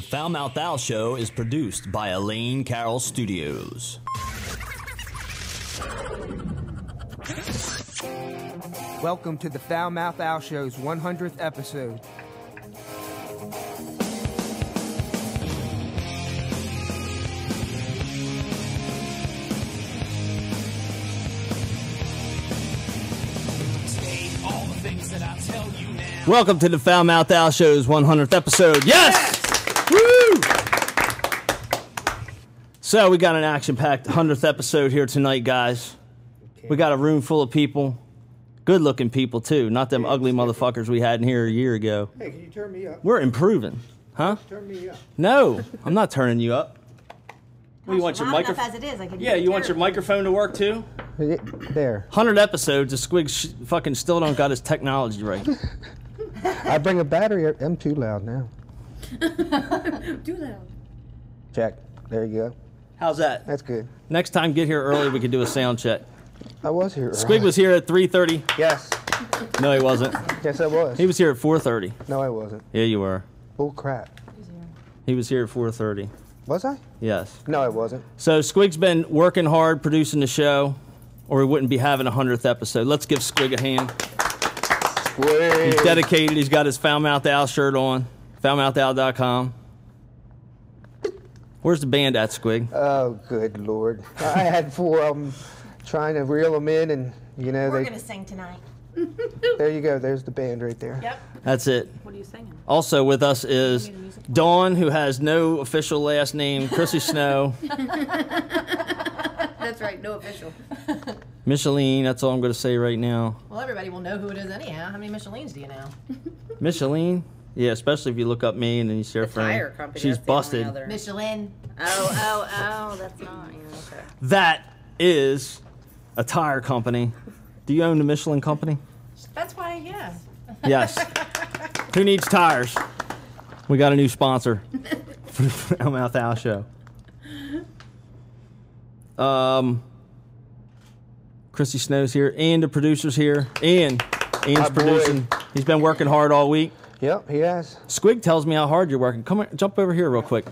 The Foul Mouth Al Show is produced by Elaine Carroll Studios. Welcome to the Foul Mouth Al Show's 100th episode. Welcome to the Foul Mouth Al Show's 100th episode. Yes! So we got an action-packed 100th episode here tonight, guys. We got a room full of people, good-looking people too, not them ugly motherfuckers we had in here a year ago. Hey, can you turn me up? We're improving, huh? Turn me up. No, I'm not turning you up. What, you want your microphone? as it is. I can Yeah, you want your microphone to work too? There. 100 episodes, the Squig sh- fucking still don't got his technology right. I bring a battery. up- I'm too loud now. Do loud. Check. There you go. How's that? That's good. Next time, get here early. We could do a sound check. I was here. Squig was here at 3:30. Yes. No, he wasn't. Yes, I was. He was here at 4:30. No, I wasn't. Yeah, you were. Bull crap. He was here at 4:30. Was I? Yes. No, I wasn't. So Squig's been working hard producing the show, or we wouldn't be having a hundredth episode. Let's give Squig a hand. Squig. He's dedicated. He's got his Foul Mouth Al shirt on. FoulMouthAl.com. Where's the band at, Squig? Oh, good lord. I had four of them trying to reel them in, and you know We're they. gonna sing tonight. There you go. There's the band right there. Yep. That's it. What are you singing? Also with us is Dawn, who has no official last name, Chrissy Snow, That's right, no official. Micheline. That's all I'm going to say right now. Well, everybody will know who it is anyhow. How many Michelines do you know? Micheline. Yeah, especially if you look up me and then you see her The friend. tire company. She's that's the only busted. other- Michelin. Oh, oh, oh, that's not. Yeah, okay. That is a tire company. Do you own the Michelin company? That's why, yeah. Yes. Who needs tires? We got a new sponsor for the Mouth Al Show. Um, Chrissy Snow's here, and the producer's here. Ian, Ian's My boy. producing. He's been working hard all week. Yep, he has. Squig tells me how hard you're working. Come on, jump over here real quick.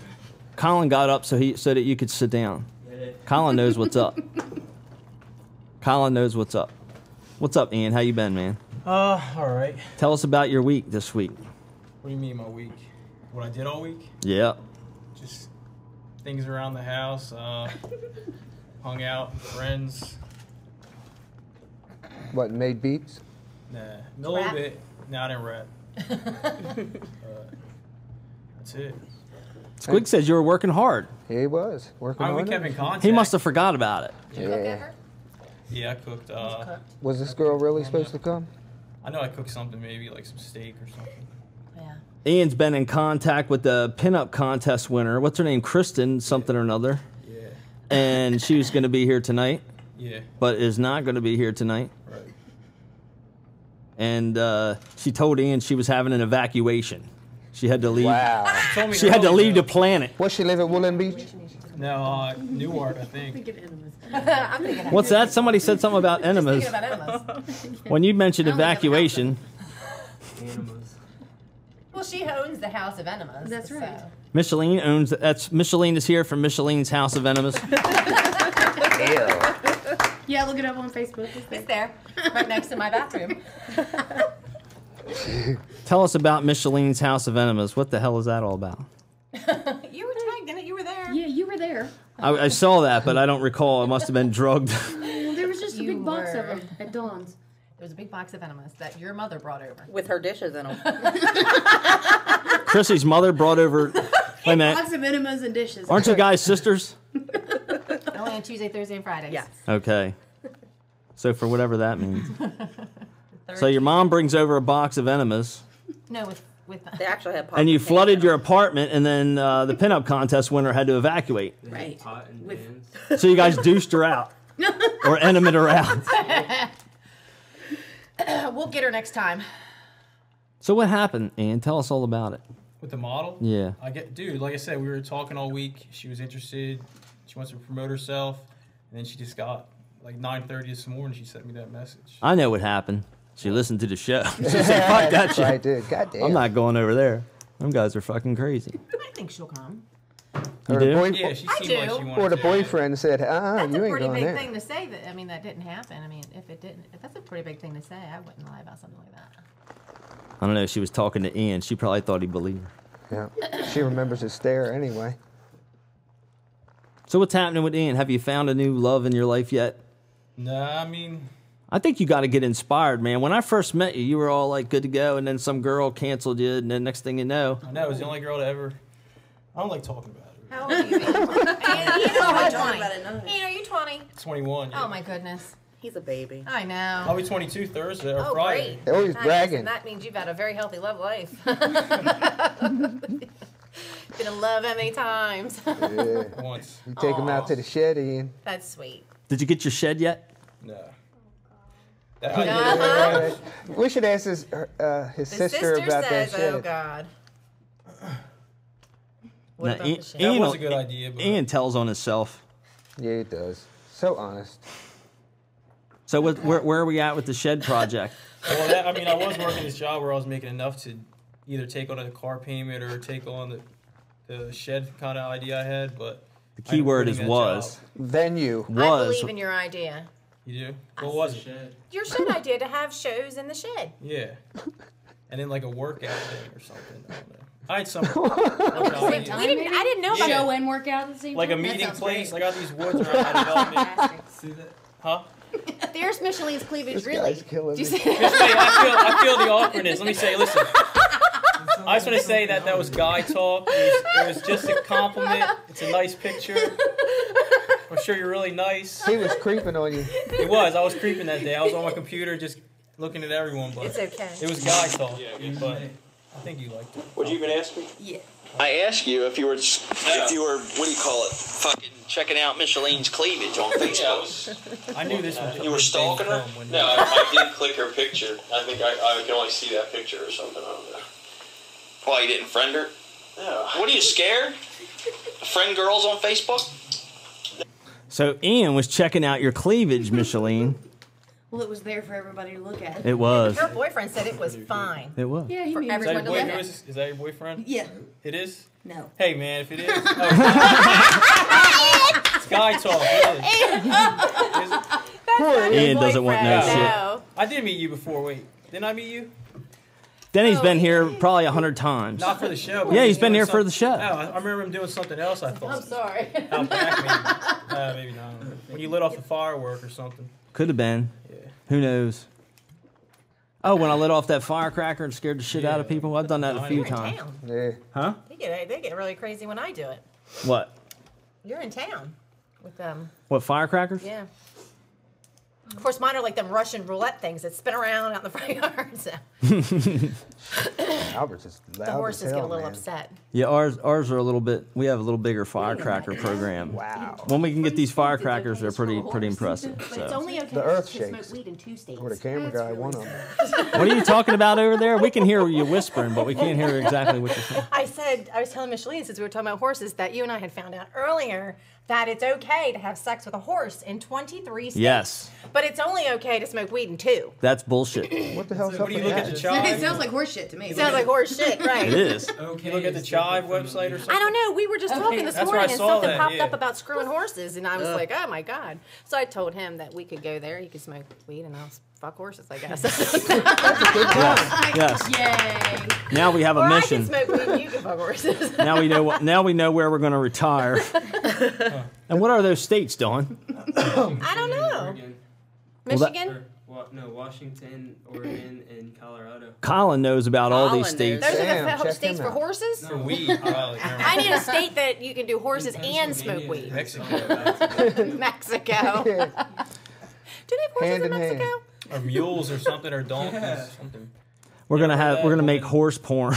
Colin got up so he so that you could sit down. Colin knows what's up. Colin knows what's up. What's up, Ian? How you been, man? Uh, all right. Tell us about your week this week. What do you mean my week? What I did all week? Yeah. Just things around the house. Uh, hung out, with friends. What made beats? Nah, a little Rap? bit. No, I didn't rap. Uh, that's it. Squig says you were working hard. He was working I, we kept in contact. He must have forgot about it. Yeah. Yeah, I cooked. Uh, Was this girl really supposed to come? I know I cooked something, maybe like some steak or something. Yeah. Ian's been in contact with the pinup contest winner. What's her name? Kristen something or another. Yeah, And she was going to be here tonight, yeah, but is not going to be here tonight. Right. And uh, she told Ian she was having an evacuation. She had to leave. Wow. She had to leave the planet. What's she live at Woodland Beach? No, uh, Newark, I think. I'm thinking What's that? Somebody said something about enemas. Thinking about enemas. When you mentioned I don't think I've evacuation, well, she owns the House of Enemas. That's right. so- Micheline owns. That's Micheline is here from Micheline's House of Enemas. Yeah, look it up on Facebook. It's It's there. there, right next to my bathroom. Tell us about Micheline's House of Enemas. What the hell is that all about? you were tagged in it. You were there. Yeah, you were there. I, I saw that, but I don't recall. I must have been drugged. Well, there was just a You big box of were. them at Dawn's. There was a big box of enemas that your mother brought over. with her dishes in them. Chrissy's mother brought over. Wait a minute. Box of enemas and dishes. Aren't you guys sisters? Only on Tuesday, Thursday, and Fridays. yes. Okay. So for whatever that means. So your mom brings over a box of enemas, No, with with. They actually had and you flooded in your apartment, and then uh, the pinup contest winner had to evacuate. Right. Pot and pans. So you guys douched her out, or enemed her out. we'll get her next time. So what happened, Ian? Tell us all about it. With the model? Yeah. I get, dude. Like I said, we were talking all week. She was interested. She wants to promote herself, and then she just got like 9:30 this morning. She sent me that message. I know what happened. She listened to the show. She said, "Fuck that That's what I did. God damn. I'm not going over there." Them guys are fucking crazy. I think she'll come. You Or the do? boy- Yeah, she I seemed like do. she wanted Or the to. boyfriend said, uh, That's you a pretty big thing to say. That I mean, that didn't happen. I mean, if it didn't, if that's a pretty big thing to say. I wouldn't lie about something like that. I don't know. She was talking to Ian. She probably thought he believed her. Yeah. She remembers his stare anyway. So what's happening with Ian? Have you found a new love in your life yet? Nah, I mean, I think you got to get inspired, man. When I first met you, you were all like good to go, and then some girl canceled you, and then next thing you know, I know it was the only girl to ever. I don't like talking about it. How old are you? Twenty. Ian, are you twenty? 21. Yeah. Oh my goodness. He's a baby. I know. I'll be 22 Thursday or Oh, Friday. great. They're always That bragging. means- That means you've had a very healthy love life. Been in love how many times? Yeah. Once. You take him out to the shed, Ian. That's sweet. did you get your shed yet? No. That, I, we should ask his, uh, his The sister, about says, that shed. "Oh God." What Now, about Ian- that Ian- was a good idea, but Ian tells on himself. Yeah, he does. So honest. So what, where, where are we at with the shed project? well, that, I mean, I was working this job where I was making enough to either take on a car payment or take on the, the shed kind of idea I had, but The key word is was. job. Venue. I believe in your idea. You do? What was it? Your shed idea to have shows in the shed. Yeah. And then like a workout thing or something. I don't know. I had some. bunch. We didn't. I didn't know about Show it. and workout at the same like a time. That meeting sounds place. great. I got these woods around my development. See that? Huh? There's Michelin's cleavage. This really? guy's killing Do you me. see? Just wait, I feel, I feel the awkwardness. Let me say, listen. I just want to say that that was guy talk. It was, it was just a compliment. It's a nice picture. I'm sure you're really nice. He was creeping on you. It was. I was creeping that day. I was on my computer just looking at everyone, but It's okay. it was guy talk. But I think you liked it. Would you even ask me? Yeah. I asked you if you were if you were what do you call it? Fucking checking out Micheline's cleavage on Facebook. I knew this one. You were stalking her? No, I, I did click her picture. I think I, I can only see that picture or something. I don't know. Why you didn't friend her? Yeah. What are you scared? Friend girls on Facebook? So Ian was checking out your cleavage, Micheline. Well, it was there for everybody to look at. It was. Her boyfriend said it was fine. It was. Yeah, he For knew. Is that, your everyone to boy, look at. is, is that your boyfriend? Yeah. It is? No. Hey, man, if it is. Oh, it's guy talk. It is. Ian doesn't want no shit. I did meet you before. Wait, didn't I meet you? Denny's Oh, been here probably a hundred times. Not for the show. but Yeah, he's been doing here for the show. No, I I remember him doing something else. I thought. I'm sorry. Out back, maybe. Uh, maybe not. When you lit off the firework or something. Could have been. Yeah. Who knows? Oh, when I lit off that firecracker and scared the shit out of people. I've done that a few You're in times. town. Yeah. Huh? They get they get really crazy when I do it. What? You're in town with them. What firecrackers? Yeah. Of course, mine are like them Russian roulette things that spin around out in the front yard. So Albert's is loud the as horses hell, get a little man. upset. Yeah, ours ours are a little bit. We have a little bigger firecracker program. Wow. When we can get these firecrackers, they're pretty pretty impressive. But it's So. only okay The earth to shakes. smoke weed in two states. Or the camera guy, one of them. What are you talking about over there? We can hear you whispering, but we can't hear exactly what you're saying. I said, I was telling Micheline, since we were talking about horses, that you and I had found out earlier that it's okay to have sex with a horse in 23 states. Yes, But it's only okay to smoke weed in two. that's bullshit. What the hell's What up do you with look at the chive? It sounds like horse shit to me. Sounds like horse shit, right? It is. Okay. You look at the Chive website or something. I don't know. We were just talking this That's morning and something that, popped yeah. up about screwing horses, and I was like, oh my god. So I told him that we could go there. He could smoke weed, and I'll s- fuck horses, I guess. Yes. Yay. Now we have a or a I can mission. smoke weed, you can fuck horses. Now we know. what- Now we know where we're going to retire. And what are those states, Dawn? I don't know. Michigan. Well, that- Michigan. Wa- no, Washington, Oregon, and Colorado. Colin knows about all these Colin states. Those Damn, are the check states for horses. For weed, probably. I need a state that you can do horses and smoke weed. Mexico. Mexico. Do Yeah. they have horses Hand in in hand. Mexico? or mules or something or donkeys. Yeah. Something. We're gonna Yeah, have. We're gonna make horse porn.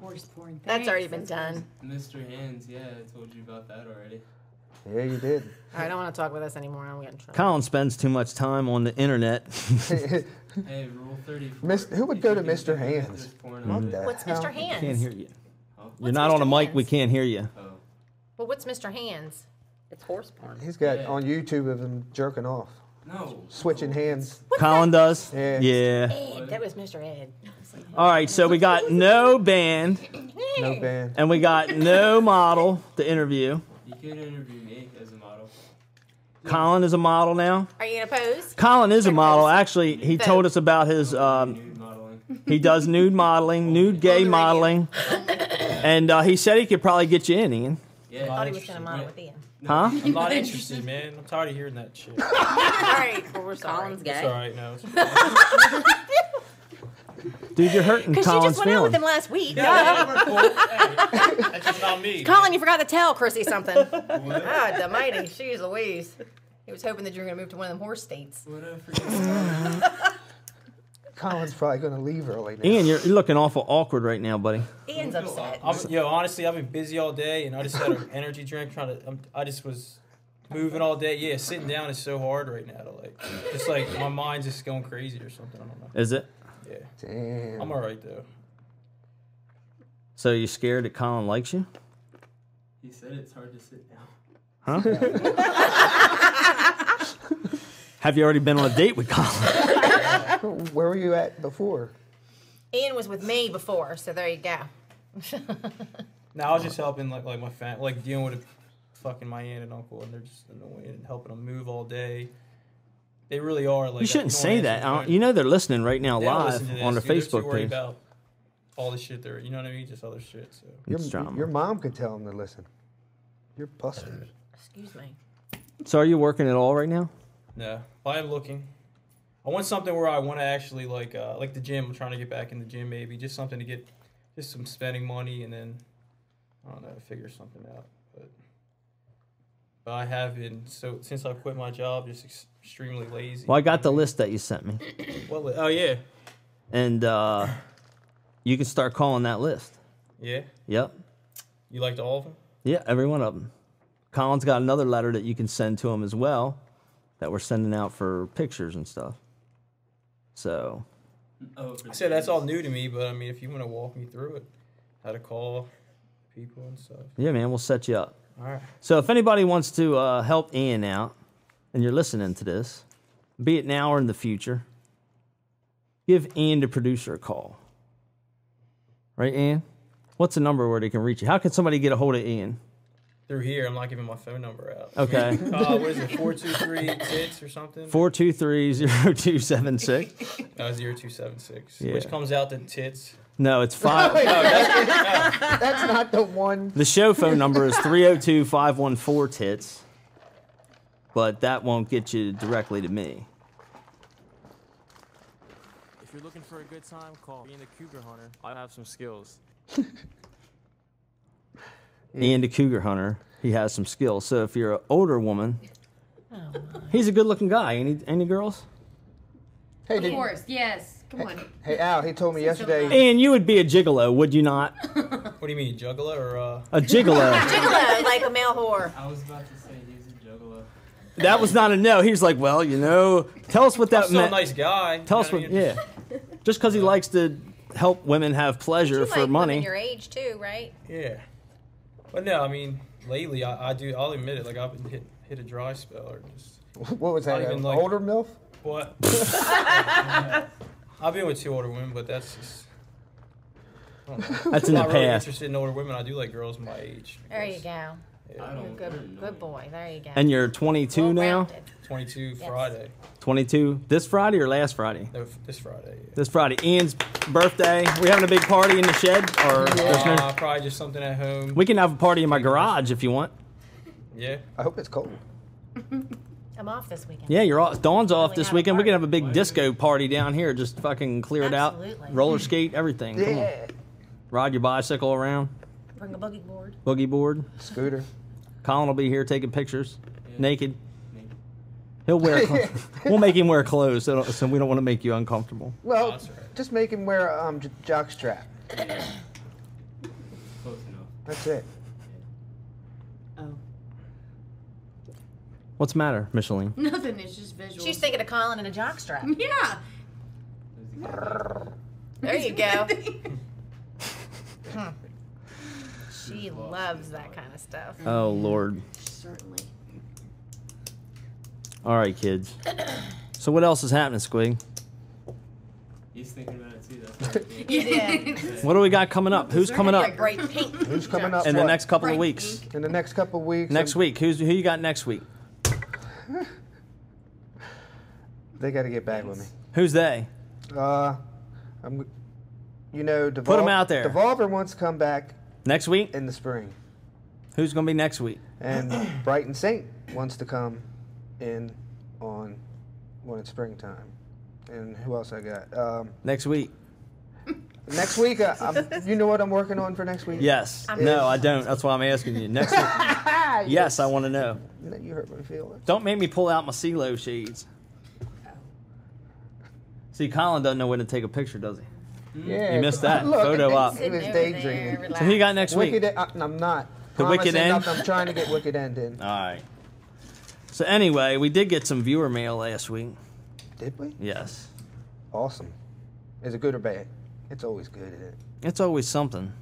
Horse porn. That's Thanks. already been done. Mr. Hands, yeah, I told you about that already. Yeah, you did. All right, I don't want to talk with us anymore. I'm getting trouble. Colin spends too much time on the internet. Hey, Rule 34. Miss- who would If go to Mr. Hands? Mm. What on the it. What's hell? Mr. Hands? Can't hear you. Oh. You're What's not on a mic. We can't hear you. Oh. Well, what's Mr. Hands? It's horse porn. He's got Yeah. on YouTube of him jerking off. No. switching hands. Colin does. Yeah. Yeah. Ed, that was Mr. Ed. All right. So we got no band, No band. and we got no model to interview. You could interview me as a model. Colin is a model now. Are you gonna pose? Colin is a model. Actually, he Vote. told us about his. Um, Nude modeling. he does nude modeling, nude gay modeling, and uh, he said he could probably get you in, Ian. Yeah. Thought he was gonna model with Ian. Huh? I'm not interested, man. I'm tired of hearing that shit. All right, well, we're sorry. Colin's It's gay. all right, no. Dude, you're hurting Because you Colin's just went out with him feelings. last week. Yeah, well, hey, that's just not me. Colin, you forgot to tell Chrissy something. God, the mighty. She's Louise. He was hoping that you were going to move to one of them horse states. What I forget? Colin's probably going to leave early now. Ian, you're, you're looking awful awkward right now, buddy. Ian's upset. I'm, yo, honestly, I've been busy all day, and I just had an energy drink. Trying to, I'm, I just was moving all day. Yeah, sitting down is so hard right now. To like, just like my mind's just going crazy or something. I don't know. Is it? Yeah, Damn. I'm all right though. So you scared that Colin likes you? He said it's hard to sit down. Huh? Have you already been on a date with Colin? Where were you at before? Ian was with me before, so there you go. Now I was just helping like like my fam, like dealing with fucking my aunt and uncle, and they're just annoying and helping them move all day. They really are like. You shouldn't say that. I don't- You know they're listening right now They live to on the this, dude. Too Facebook worried page. About all the shit they're, you know what I mean? Just other shit. So Your, It's drama. your mom could tell them to listen. You're busted. Excuse me. So are you working at all right now? no, I am looking. I want something where I want to actually like uh, like the gym. I'm trying to get back in the gym, maybe just something to get just some spending money, and then I don't know, figure something out. But but I have been so since I quit my job, just ex- extremely lazy. Well, I got the list that you sent me, Well, oh yeah, and uh, you can start calling that list. yeah. Yep. You liked all of them? Yeah, every one of them. Colin's got another letter that you can send to him as well, that we're sending out for pictures and stuff. So Oh, I said that's all new to me, but I mean, if you want to walk me through it, how to call people and stuff. yeah, man, we'll set you up. All right. So if anybody wants to uh, help Ian out, and you're listening to this, be it now or in the future, give Ian the producer a call. Right, Ian? What's the number where they can reach you? How can somebody get a hold of Ian? Through here, I'm not giving my phone number out. Okay. Uh, what is it? Four two three tits or something? Four two three zero two seven six. Uh, zero two seven six. Yeah. Which comes out to tits. No, it's five. That's not the one. The show phone number is 302 514 TITS, but that won't get you directly to me. If you're looking for a good time, call Being the Cougar Hunter. I have some skills. Ian a Cougar Hunter, he has some skills. So if you're an older woman, he's a good looking guy. Any, any girls? Hey, Of did, course, yes. Come on. hey, Al, he told me Say yesterday. And you would be a gigolo, would you not? What do you mean, juggler or uh? A gigolo. Gigolo, like a male whore. I was about to say he's a juggalo. that was not a no. He was like, well, you know, tell us what I'm that still a meant. nice guy. Tell us what, I mean? yeah. Just because he likes to help women have pleasure You for like money. your age too, right? Yeah. But no, I mean, lately I, I do. I'll admit it. Like I've been hit hit a dry spell or just What was that? Even like- older MILF? what. I've been with two older women, but that's just. I don't know. That's I'm in the not really past. interested in older women. I do like girls my age. There you go. I You're a don't. good, good boy. There you go. And you're 22 now? Well-rounded. 22 Yes. Friday. 22 this Friday or last Friday? No, f- this Friday. Yeah. This Friday. Ian's birthday. We having a big party in the shed? Or there's Uh, probably just something at home. we can have a party in my garage if you want. yeah. I hope it's cold. I'm off this weekend. Yeah, you're off. Dawn's off this weekend. We can party. have a big disco party down here. Just fucking clear it out. Absolutely. Roller skate, everything. Come on. Yeah. Ride your bicycle around. Bring a boogie board. Boogie board. Scooter. Colin will be here taking pictures. Naked. Naked. He'll wear. we'll make him wear clothes, so, so we don't want to make you uncomfortable. Well, that's all right. just make him wear a um, j- jock strap. Close enough. That's it. Oh. What's the matter, Micheline? Nothing. It's just visual. She's thinking of Colin in a jockstrap. Yeah. There you go. Hmm. She loves that kind of stuff. Oh Lord. Certainly. All right, kids. So what else is happening, Squig? He's thinking about it too. That's what I You did. What do we got coming up? Who's coming up Bright pink. Who's coming up? in the what? next couple of Bright weeks? In the next couple of weeks. Next I'm- week, who's who you got next week? They got to get back with me. Who's they? Uh, I'm. You know, put them out there. Devolver wants to come back Next week? in the spring, Who's gonna be next week? and Brighton Saint wants to come in on when it's springtime. And who else I got? Um, Next week? next week, uh, I'm, you know what I'm working on for next week? Yes. No, I don't. That's why I'm asking you. Next week? yes, I want to know. You hurt my feelings. Don't make me pull out my CeeLo shades. See, Colin doesn't know when to take a picture, does he? Yeah, You missed that look, photo op. He was daydreaming. So who you got next week? Wicked, uh, I'm not. The Wicked End? nothing. I'm trying to get Wicked End in. All right. So anyway, we did get some viewer mail last week. Did we? Yes. Awesome. Is it good or bad? It's always good, isn't it? It's always something.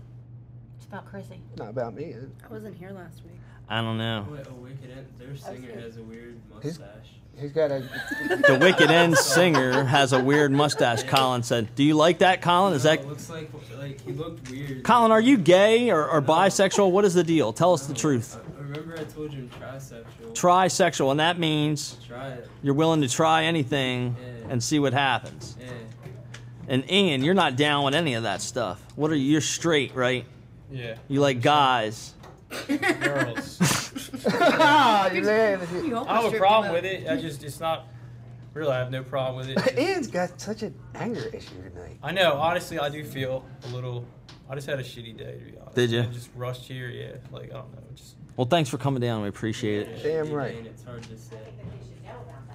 It's about Chrissy. Not about me. Is it? I wasn't here last week. I don't know. Wait, oh, Wicked End. Their singer has a weird His- mustache. He's got a. The Wicked End singer has a weird mustache. Colin said, "Do you like that, Colin? Is No, that looks like like he looked weird. Colin? Are you gay or, or bisexual? What is the deal? Tell us the truth. I remember I told you I'm trisexual. Trisexual, and that means Try it. you're willing to try anything Yeah. and see what happens. Yeah. And Ian, you're not down with any of that stuff. What are you? You're straight, right? Yeah. You like guys. Girls. You laugh. I have a problem with it. I just, it's not. Really, I have no problem with it. It's just- Ian's got such an anger issue tonight. I know. Honestly, I do feel a little. I just had a shitty day, to be honest. Did you? I just rushed here. Yeah. Like I don't know. Just. Well, thanks for coming down. We appreciate it. Damn Shitty right. It's hard to say.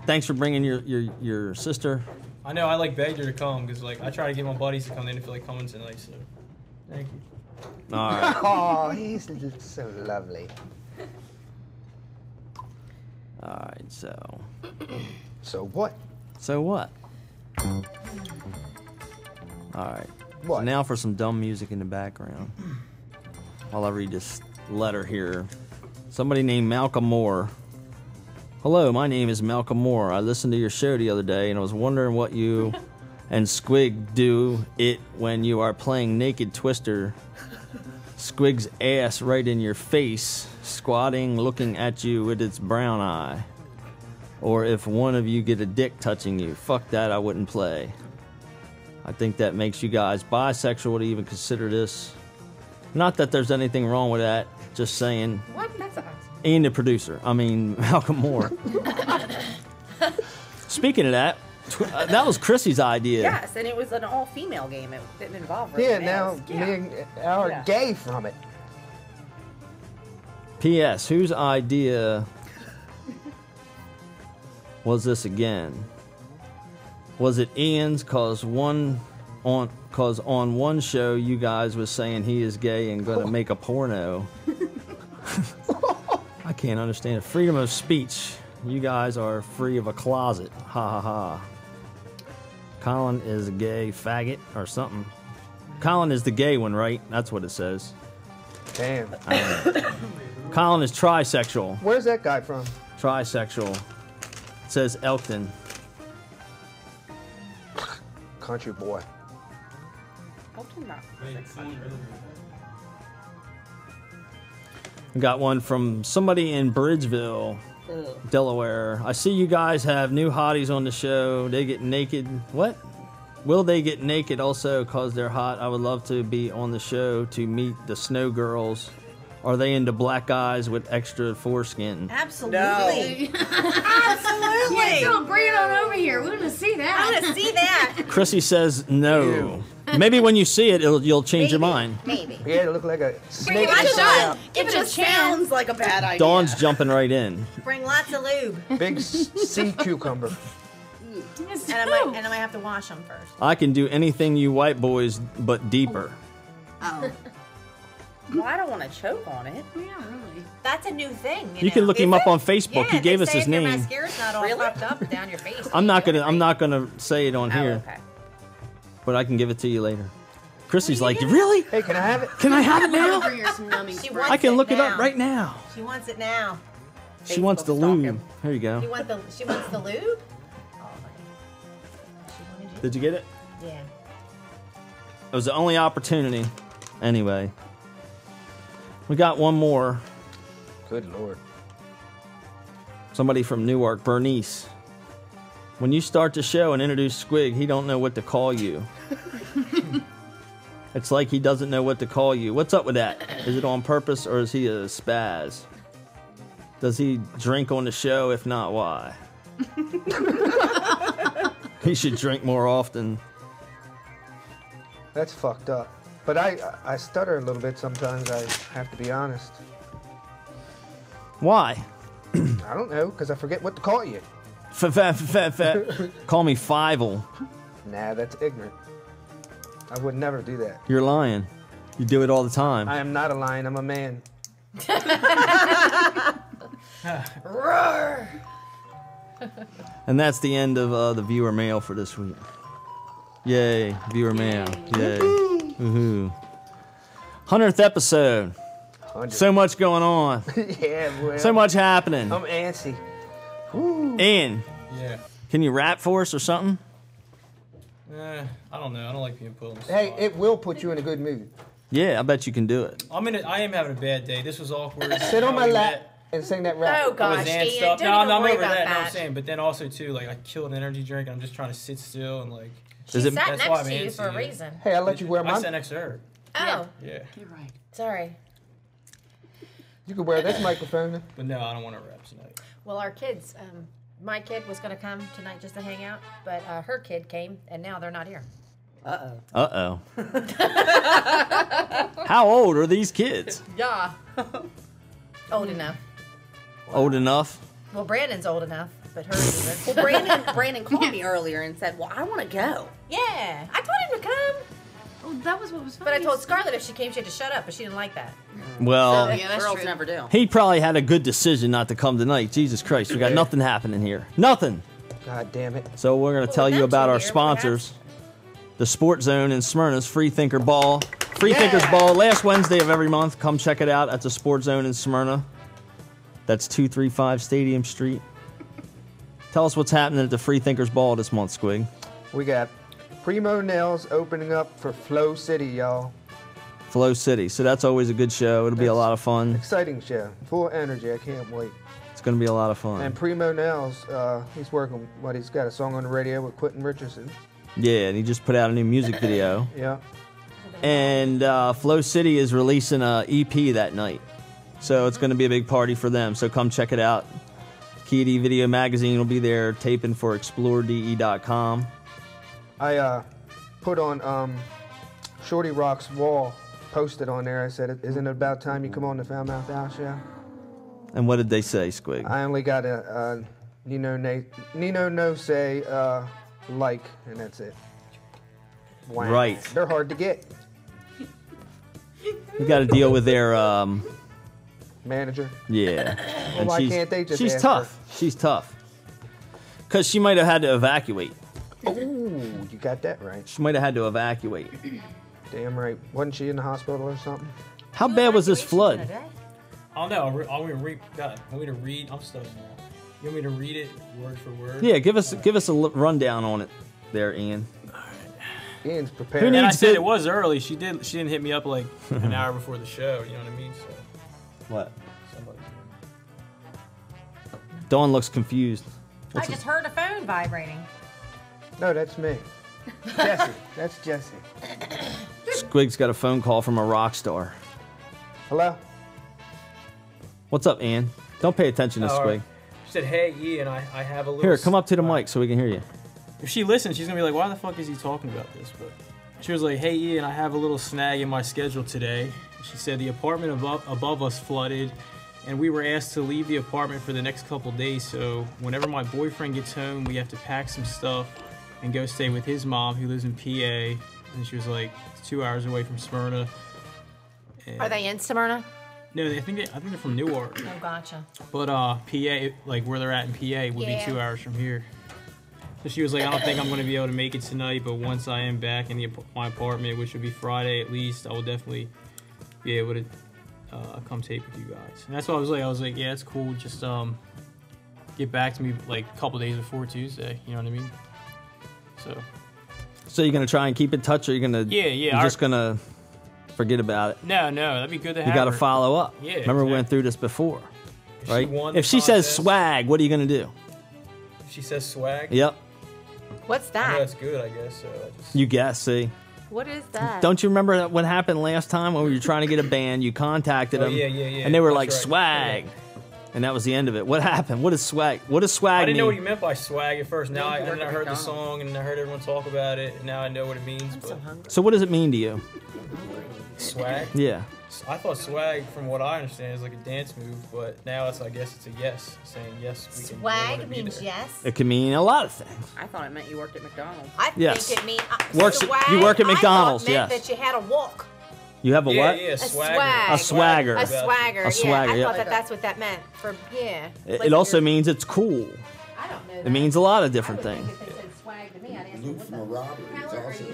Thanks for bringing your your, your sister. I know. I like begged her to come because like I try to get my buddies to come. They didn't feel like coming tonight. So. Thank you. All right. Oh, he's so lovely. All right. So. So what? So what? All right. So now for some dumb music in the background. While I read this letter here. Somebody named Malcolm Moore. Hello, my name is Malcolm Moore. I listened to your show the other day and I was wondering what you and Squig do it when you are playing Naked Twister. Squig's ass right in your face, squatting, looking at you with its brown eye. Or if one of you get a dick touching you. Fuck that, I wouldn't play. I think that makes you guys bisexual to even consider this. Not that there's anything wrong with that, just saying. What? That's a. Ian, the producer. I mean, Malcolm Moore. Speaking of that, tw- uh, that was Chrissy's idea. Yes, and it was an all-female game. It didn't involve Yeah, now males. me and Al are Yeah. gay from it. P.S. Whose idea was this again? Was it Ian's? Cause one on cause on one show you guys was saying he is gay and gonna make a porno. I can't understand it. Freedom of speech. You guys are free of a closet. Ha ha ha. Colin is a gay faggot or something. Colin is the gay one, right? That's what it says. Damn. Colin is trisexual. Where's that guy from? Trisexual. It says Elkton. Country boy. Elton not Wait, six someone hundred. really- We got one from somebody in Bridgeville, Ugh. Delaware. I see you guys have new hotties on the show. They get naked. What? Will they get naked also because they're hot? I would love to be on the show to meet the snow girls. Are they into black guys with extra foreskin? Absolutely. Yeah, Absolutely. don't bring it on over here. We want to see that. I want to see that. Chrissy says no. Maybe when you see it, it'll, you'll change your mind. Maybe. Yeah, it looked like a snake. it a inside It Give it a just chance. sounds like a bad idea. Dawn's jumping right in. Bring lots of lube. Big s- sea cucumber. And I might and I might have to wash them first. I can do anything you white boys, but deeper. Oh. Well, I don't want to choke on it. Yeah, really. That's a new thing. You, You can know. look him Is up on Facebook. Yeah, He gave they us say his if your name. mascara's not all Really? up down your face. I'm not gonna. I'm not gonna say it on Oh, here, okay. but I can give it to you later. Chrissy's What are you like, giving? really? Hey, can I have it? Can I have it now? Bring her some numbing She spray. wants I can look it now. up right now. She wants it now. She wants the Facebook lube. stalking. Here you go. You want the? She wants the lube. Oh, honey. She wanted you. Did you get it? Yeah. It was the only opportunity. Anyway, we got one more. Good lord. Somebody from Newark, Bernice. When you start the show and introduce Squig, he don't know what to call you. it's like he doesn't know what to call you. What's up with that? Is it on purpose or is he a spaz? Does he drink on the show? If not, why? he should drink more often. That's fucked up. But I I stutter a little bit sometimes. I have to be honest. Why? I don't know because I forget what to call you. F- f- f- f- Call me Fivel. Nah, that's ignorant. I would never do that. You're lying. You do it all the time. I am not a lion. I'm a man. Roar. And that's the end of uh, the viewer mail for this week. Yay, viewer mail. Yay. Woohoo. 100th episode. Hundred. So much going on. yeah, boy. So much happening. I'm antsy. Ian, Yeah. can you rap for us or something? Eh, I don't know. I don't like being put on the Hey, it will put you in a good mood. Yeah, I bet you can do it. I'm in. A, I am having a bad day. This was awkward. Sit on my lap met. and sing that rap. Oh I was gosh, Ian, stuff. don't No, even I'm worry over about that. No, I'm saying, but then also too, like I killed an energy drink, and I'm just trying to sit still and like. She Is it- sat That's why next I'm to you for a reason. Hey, I let you wear my. I my. sat next to her. Oh, Yeah, You're right. sorry. You could wear this microphone. but no, I don't want to rap tonight. Well, our kids. Um, my kid was going to come tonight just to hang out, but uh, her kid came, and now they're not here. Uh oh. Uh oh. How old are these kids? Yeah. old enough. Old enough? Well, Brandon's old enough, but her isn't. Well, Brandon Brandon called me earlier and said, "Well, I want to go." yeah, I told him to come, Oh, that was what was funny. but I told Scarlett if she came, she had to shut up, but she didn't like that. Mm. Well, Oh, yeah, that's Girls true. never do. he probably had a good decision not to come tonight. Jesus Christ, we got nothing happening here. Nothing. God damn it. So we're going to tell you without about our here, sponsors. The Sport Zone in Smyrna's Free Thinker Ball. Free Thinkers Ball, last Wednesday of every month. Come check it out at the Sport Zone in Smyrna. That's 235 Stadium Street. Tell us what's happening at the Free Thinkers Ball this month, Squig. We got Primo Nails opening up for Flow City, y'all. Flow City. So that's always a good show. It'll be a lot of fun. Exciting show. Full energy. I can't wait. It's going to be a lot of fun. And Primo Nails, uh, he's working, what, he's got a song on the radio with Quentin Richardson. Yeah, and he just put out a new music video. Yeah. and uh, Flow City is releasing a EP that night, so it's going to be a big party for them. So come check it out. Kitty Video Magazine will be there taping for ExploreDE.com. I uh, put on um, Shorty Rock's wall, posted on there. I said, "Isn't it about time you come on the Foul Mouth Al Show?" And what did they say, Squig? I only got a, a Nino Na- Nino no say uh, like, and that's it. Wow. Right. They're hard to get. We got to deal with their um, Manager. yeah. Well, why can't they just She's tough. She's tough. Cause she might have had to evacuate. Ooh, you got that right. She might have had to evacuate. Damn right. Wasn't she in the hospital or something? How bad was this flood? I don't know. I'll re- I'll re- God, want me to read? I'm studying now. You want me to read it word for word? Yeah, give us give us a l- rundown on it, there, Ian. Ian's prepared. Who needs And I said it was early. She did. She didn't hit me up like an hour before the show. You know what I mean? So What? somebody. Dawn looks confused. I just heard a phone vibrating. No, that's me. Jesse. That's Jesse. Squig's got a phone call from a rock star. Hello? What's up, Ian? Don't pay attention to Oh, Squig. right. She said, "Hey, Ian, I, I have a little." Here, come up to the s- mic so we can hear you. If she listens, she's gonna be like, "Why the fuck is he talking about this?" But she was like, "Hey, Ian, I have a little snag in my schedule today." She said the apartment above above us flooded, and we were asked to leave the apartment for the next couple days. So whenever my boyfriend gets home, we have to pack some stuff and go stay with his mom, who lives in PA. And she was like, two hours away from Smyrna. And- Are they in Smyrna? No, they, I think they, I think they're from Newark. Oh, gotcha. But uh, PA, like where they're at in PA, would Yeah. be two hours from here. So she was like, I don't think I'm going to be able to make it tonight, but once I am back in the, my apartment, which would be Friday at least, I will definitely be able to uh, come tape with you guys. And that's why I was like, I was like, yeah, it's cool. Just um, get back to me like a couple days before Tuesday. You know what I mean? So So you're gonna try and keep in touch, or you're gonna? Yeah, yeah, You're our- just gonna forget about it. no, no, that'd be good to have. You got to her. follow up. Yeah, Remember we went through this before, If she right? won if she says swag, what are you gonna do? If She says swag. Yep. What's I know that? that's good, I guess. So I just You guess. See. What is that? Don't you remember what happened last time when we were trying to get a band? You contacted Oh, them, yeah, yeah, yeah. and they were That's like right. swag, and that was the end of it. What happened? What is swag? What does swag I didn't know what you meant by swag at first. Now I, you and work then I at heard the McDonald's. song and I heard everyone talk about it. And now I know what it means. but so what does it mean to you? swag. Yeah. I thought swag, from what I understand, is like a dance move, but now it's I guess it's a yes, saying yes. We can, we Swag be means there. yes. It can mean a lot of things. I thought it meant you worked at McDonald's. I Yes. think it means uh, Works at- swag, you work at I thought McDonald's, meant yes. that you had a walk. You have a Yeah, what? yeah, A swagger. swag. A swagger. A swagger. A yeah, I yeah. thought that that's what that meant. For yeah. It, Like it also means it's cool. I don't know. It means a lot of different things. If they said swag to me, I'd ask Loot from a robbery is also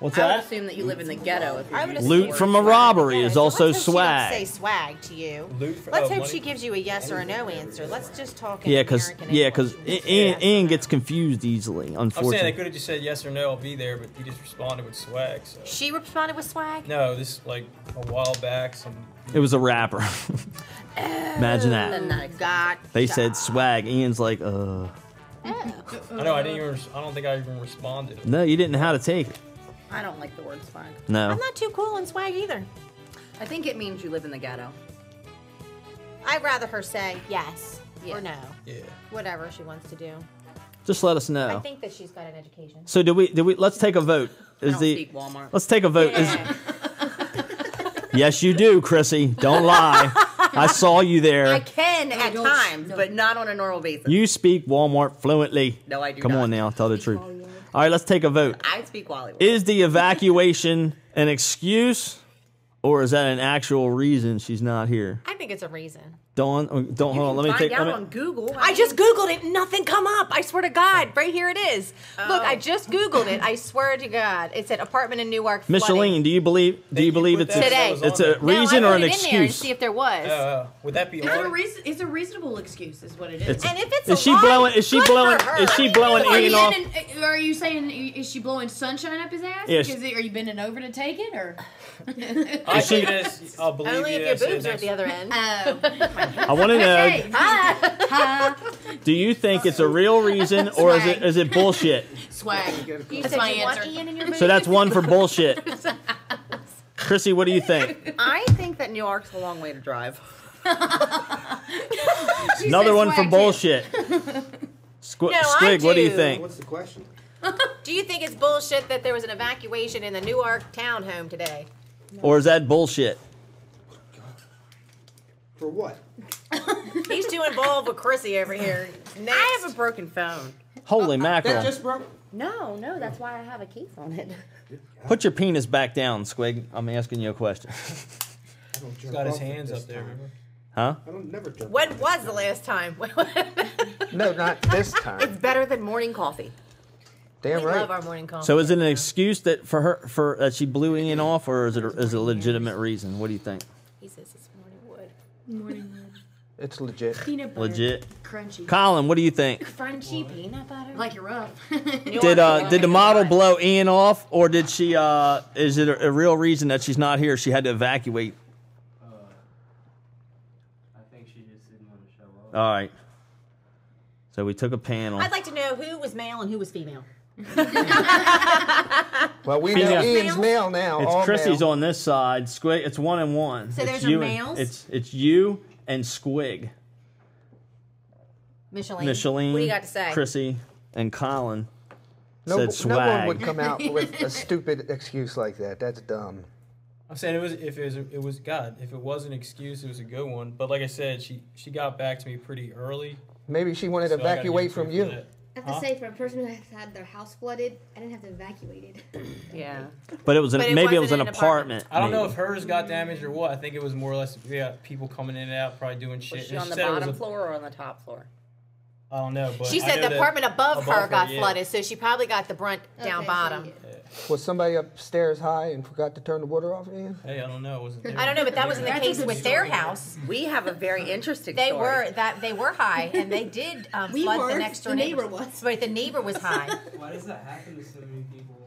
what are you talking about? What's I would assume that you live in the ghetto. If I would you assume- Loot from a robbery is So also let's hope She don't say swag. swag to you. Loot for- Let's oh, hope money? she gives you a yes or a no answer. Let's just talk. in Yeah, because American yeah, English. because Ian, Ian gets confused easily. I'm saying they Unfortunately, could have just said yes or no, I'll be there, but he just responded with swag. So She responded with swag. no, this like a while back, some it was a rapper. Imagine Then that. that God. They said swag. Ian's like, uh, I know I didn't even. res- I don't think I even responded. no, you didn't know how to take it. I don't like the word swag. No. I'm not too cool in swag either. I think it means you live in the ghetto. I'd rather her say yes Yeah. or no, Yeah. whatever she wants to do. Just let us know. I think that she's got an education. So do we? Do we? Let's take a vote. I Is don't the? speak Walmart. Let's take a vote. Is, Yeah. yes, you do, Chrissy. Don't lie. I saw you there. I there. can at don't- times, no. but not on a normal basis. You speak Walmart fluently. No, I do Come not. on now, tell the truth. All right, let's take a vote. I speak Wally. Is the evacuation an excuse, or is that an actual reason she's not here? I think it's a reason. Dawn, oh, don't You hold on. Let me find take. out Let on Google. I just Googled it, nothing come up. I swear to God, right here it is. Look, I just Googled it. I swear to God, it said apartment in Newark. flooding. Micheline, do you believe? Do you you believe it's that- a, Today. it's a there. No, reason I or put an it in there and excuse? see if there was. Uh, would that be It's a, on? reason, it's a reasonable excuse, is what it is. It's- And if it's Is a she lie, blowing? Is she blowing? Is she blowing are, Ian you off? bending- are you saying is she blowing sunshine up his ass? Yeah, Is it, are you bending over to take it or? I think it is. I'll believe it. Only if your I said boobs are at the other end. I want to know. hey, hi, Do you think it's a real reason, or is it is it bullshit? swag. That's my answer. Ian in your So that's one for bullshit. Chrissy, what do you think? I think that New York's a long way to drive. Another one for bullshit. Squ- No, I Squig, what do you do. think? What's the question? Do you think it's bullshit that there was an evacuation in the Newark townhome today? Or is that bullshit? For what? He's too involved with Chrissy over here. Next. I have a broken phone. Holy oh, mackerel! That just broke. No, no, that's why I have a case on it. Put your penis back down, Squig. I'm asking you a question. I don't He's jerk got his hands up there. time. Remember? Huh? I don't never jerk. when was the last time? No, not this time. It's better than morning coffee. Damn we right. love our morning coffee. So is it an excuse that for her for that she blew Ian off, or is it a, is it a legitimate reason? What do you think? he says it's morning wood. It's legit. Peanut butter. Legit. Crunchy. Colin, what do you think? Crunchy peanut butter. Like you're rough. Did uh did the model blow Ian off, or did she uh is it a, a real reason that she's not here? She had to evacuate. Uh, I think she just didn't want to show up. All right. So we took a panel. I'd like to know who was male and who was female. Well, we Female. know Ian's male now. It's Chrissy's male. on this side. Squig. It's one and one. So it's those are you and- males? it's it's you and Squig. Micheline. Micheline. What do you got to say? Chrissy and Colin No, said no one would come out with a stupid excuse like that. That's dumb. I'm saying it was if it was it was God if it was an excuse it was a good one but like I said she she got back to me pretty early. Maybe she wanted so to I gotta give evacuate from credit you. For that. I have to say, for a person who has had their house flooded, I didn't have to evacuate it. Yeah. But it was an, But it maybe it wasn't an an apartment. apartment. I don't know if hers got damaged or what. I think it was more or less yeah people coming in and out probably doing shit. Was she And on the said it was bottom a- floor or on the top floor? I don't know, but She said the apartment above, her got yeah. flooded, so she probably got the brunt down Okay, so bottom. you- Was somebody upstairs high and forgot to turn the water off, Ian? Hey, I don't know. Was it I don't know, but that wasn't the case with their house. We have a very interesting They story. were that they were high, and they did um, We flood the weren't, next door the neighbor neighbors. was. But the neighbor was high. Why does that happen to so many people?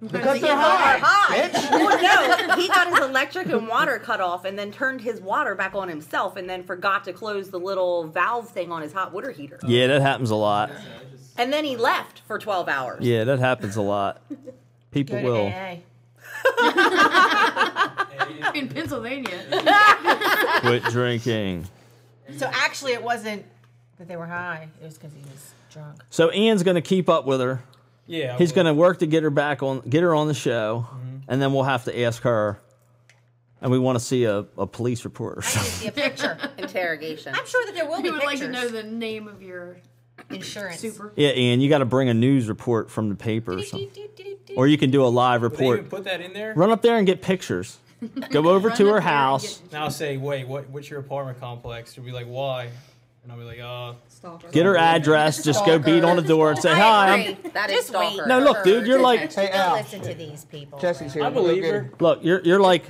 Because they're high, well, no, he got his electric and water cut off and then turned his water back on himself and then forgot to close the little valve thing on his hot water heater. Yeah, that happens a lot. And then he left for 12 hours. Yeah, that happens a lot. People Go to will. AA. In Pennsylvania. Quit drinking. So actually, it wasn't that they were high. It was because he was drunk. So Ian's going to keep up with her. Yeah. He's going to work to get her back on, get her on the show, mm-hmm. and then we'll have to ask her. And we want to see a, a police report or I need to something. see a picture. Interrogation. I'm sure that there will We be would like to know the name of your insurance. super. Yeah, Ian, you got to bring a news report from the paper or something, or you can do a live Would they even report. put that in there? Run up there and get pictures. Go over to her house. Now say, wait, what? What's your apartment complex? She'll be like, why? And I'll be like, uh, Stalker. Get her address. Just go beat on the door and say, "Hi, I'm, agree. That is Just wait. stalker. No, look, dude, you're like- Hey, Don't Al. listen to these people. Jesse's here. I We'll go believe get her. him. Look, you're you're like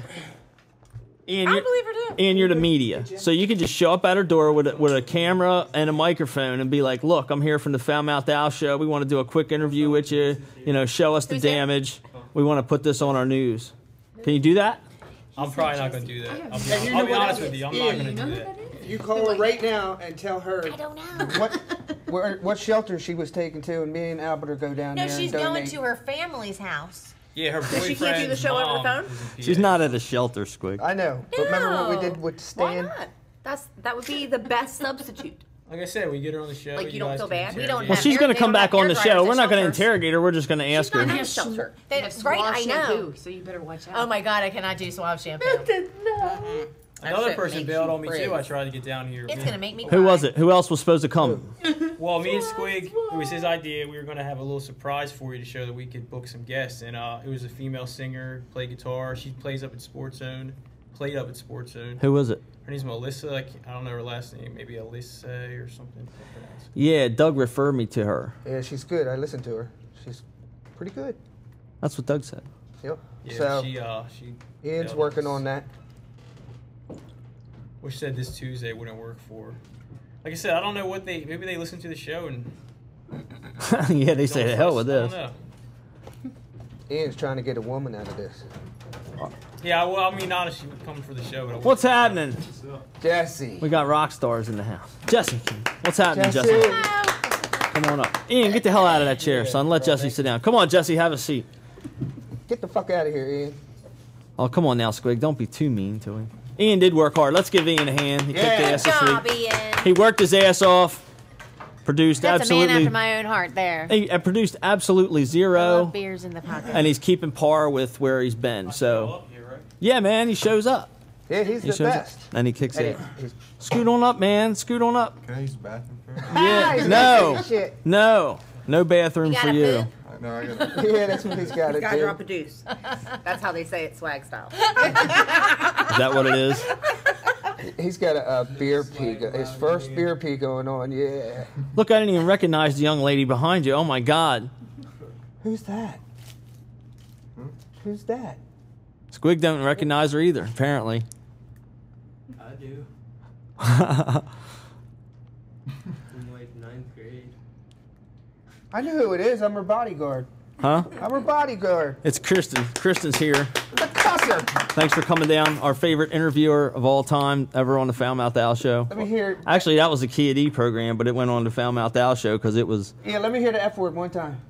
Ian. I You're, believe her too. Ian, you're the media, so you can just show up at her door with a, with a camera and a microphone and be like, "Look, I'm here from the Foul Mouth Al Show. We want to do a quick interview with you. You know, show us the Who's there? damage. We want to put this on our news. Can you do that? I'm probably not gonna do that. I'll be, And I'll be honest with you. I'm not gonna do who that. That is? You call her right now and tell her I don't know. what where, what shelter she was taken to, and me and Albert will go down No, there No, she's and going donate. to her family's house. Yeah, her she can't do the show over the phone? She's not at a shelter, Squig. I know, but remember what we No. did with Why Stan? not? That's that would be the best substitute. Like I said, we get her on the show. Like, you don't feel bad? We don't. Well, she's going to come back on the show. We're not going to interrogate her. We're just going to ask Not her. in a shelter. They, That's right, suave I shampoo, know. So you better watch out. Oh my god, I cannot do suave shampoo. Another person makes bailed on me too. I tried to get down here. It's gonna make me. Who cry. was it? Who else was supposed to come? Well, me and Squig, it was his idea. We were gonna have a little surprise for you to show that we could book some guests, and uh, it was a female singer, play guitar. She plays up at Sports Zone, played up at Sports Zone. Who was it? Her name's Melissa. I, I don't know her last name. Maybe Alyssa or something. Can't pronounce it. Yeah, Doug referred me to her. Yeah, she's good. I listened to her. She's pretty good. That's what Doug said. Yep. Yeah, so she uh she. Ian's working us. on that. Which said this Tuesday wouldn't work for. Like I said, I don't know what they. Maybe they listen to the show and. yeah, they say the hell with this. I don't know. Ian's trying to get a woman out of this. Yeah, well, I mean, honestly, we're coming for the show. But What's happening? Jesse. We got rock stars in the house. Jesse, what's happening, Jesse. Jesse? Come on up. Ian, get the hell out of that chair, son. Let Jesse sit down. Come on, Jesse, have a seat. Get the fuck out of here, Ian. Oh, come on now, Squig. Don't be too mean to him. Ian did work hard. Let's give Ian a hand. He kicked Yeah. ass Good this job, week. Ian. He worked his ass off. Produced That's a man absolutely. after my own heart. There. he uh, produced absolutely zero, beers in the pocket. and he's keeping par with where he's been. So, yeah, man, he shows up. Yeah, he's He the best. up, and he kicks Hey, it. Scoot on up, man. Scoot on up. Can I use the bathroom first? Ah, Yeah. No. gonna say shit. No. No bathroom You for you. poop? I know, I got Yeah, that's what he's got to Gotta do. drop a deuce. That's how they say it, swag style. Is that what it is? He's got a, a beer pee. His first beer pee going on. Yeah. Look, I didn't even recognize the young lady behind you. Oh my God. Who's that? Who's that? Squig don't recognize her either, apparently. I do. From like ninth grade. I know who it is. I'm her bodyguard. huh? I'm her bodyguard. It's Kristen. Kristen's here. The cusser. Thanks for coming down. Our favorite interviewer of all time ever on the Foul Mouth Al Show. Let me hear. Actually, that was a Key at E program, but it went on the Foul Mouth Al Show because it was. Yeah, let me hear the F word one time.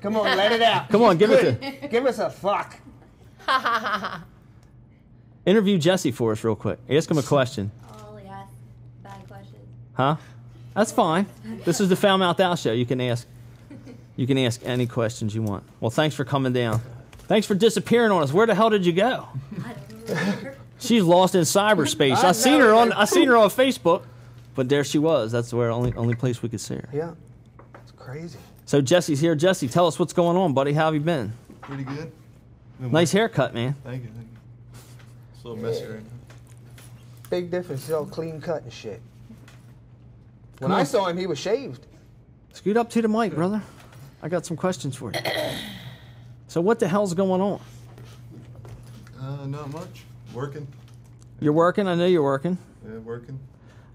Come on, let it out. Come on, give it Good. Give us a fuck. Interview Jesse for us real quick. Ask him a question. Oh, yeah. Bad question. Huh? That's fine. This is the Foul Mouth Al Show. You can ask. You can ask any questions you want. Well, thanks for coming down. Thanks for disappearing on us. Where the hell did you go? I don't. She's lost in cyberspace. I, I seen her on. I seen her on Facebook, but there she was. That's where only only place we could see her. Yeah. It's crazy. So Jesse's here. Jesse, tell us what's going on, buddy. How have you been? Pretty good. Been Nice working- haircut, man. Thank you, thank you. It's a little messy right now. Big difference. It's all clean cut and shit. When I saw him, he was shaved. Scoot up to the mic, brother. I got some questions for you. So what the hell's going on? Uh, not much. Working. You're working. I know you're working. Yeah, working.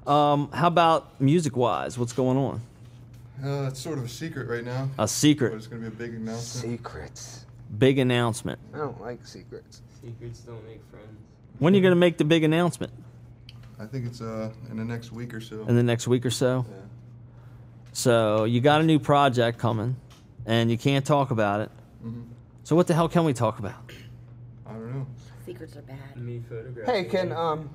Um, how about music-wise? What's going on? Uh, it's sort of a secret right now. A secret. But it's gonna be a big announcement. Secrets. Big announcement. I don't like secrets. Secrets don't make friends. When are you going to make the big announcement? I think it's uh in the next week or so. In the next week or so? Yeah. So you got a new project coming, and you can't talk about it. Mhm. So what the hell can we talk about? I don't know. Secrets are bad. Me photographing. Hey, can um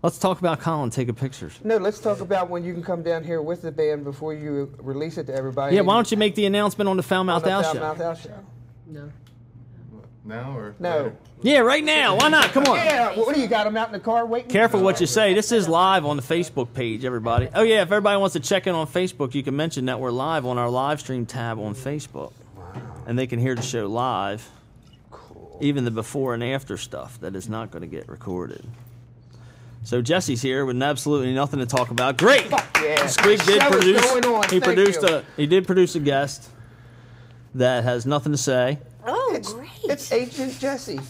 Let's talk about Colin taking pictures. no, let's talk about when you can come down here with the band before you release it to everybody. Yeah, why don't you make the announcement on the Foul on Mouth the Owl Foul show? Mouth Al show? No. Now or No. later? Yeah, right now. Why not? Come on. Yeah, what do you got? Them out in the car waiting. Careful what you say. This is live on the Facebook page, everybody. Oh yeah, if everybody wants to check in on Facebook, you can mention that we're live on our live stream tab on Facebook, and they can hear the show live. Cool. Even the before and after stuff that is not going to get recorded. So Jesse's here with absolutely nothing to talk about. Great. yeah. Squig did produce. going on. He Thank produced you. a. He did produce a guest that has nothing to say. It's, great. it's Ancient Jesse.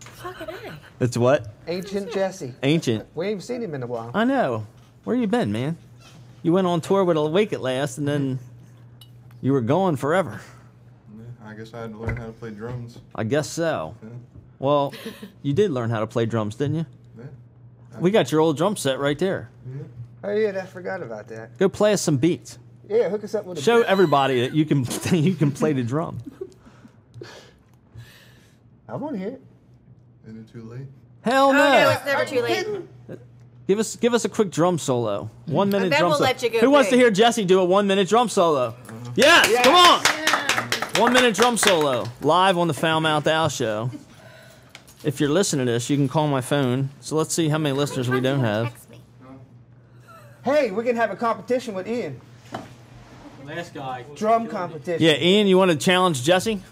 Fucking A. It's what? Ancient Jesse. Ancient. We ain't seen him in a while. I know. Where you been, man? You went on tour with Awake at last, and then you were gone forever. Yeah, I guess I had to learn how to play drums. I guess so. Yeah. Well, you did learn how to play drums, didn't you? Yeah. We got your old drum set right there. Yeah. Oh yeah, I forgot about that. Go play us some beats. Yeah, hook us up with a Show everybody that you can you can play the drum. I want to hear it. Isn't it too late? Hell no! Oh no! no, it's never too late. Give us give us a quick drum solo. One minute then drum we'll solo. let you go Who wants to big. hear Jesse do a one minute drum solo? Uh-huh. Yes, come on. One minute drum solo live on the Foul Mouth Al show. If you're listening to this, you can call my phone. So let's see how many listeners we don't have. Hey, we can have a competition with Ian. Last guy. Drum competition. Yeah, Ian, you want to challenge Jesse?